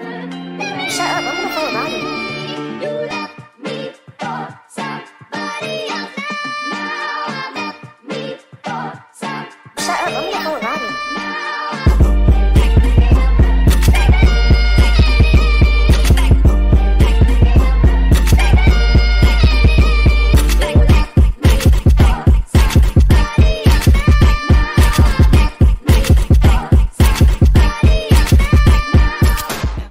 Shut up, I'm gonna follow Robbie. Shut up, I'm gonna follow Robbie.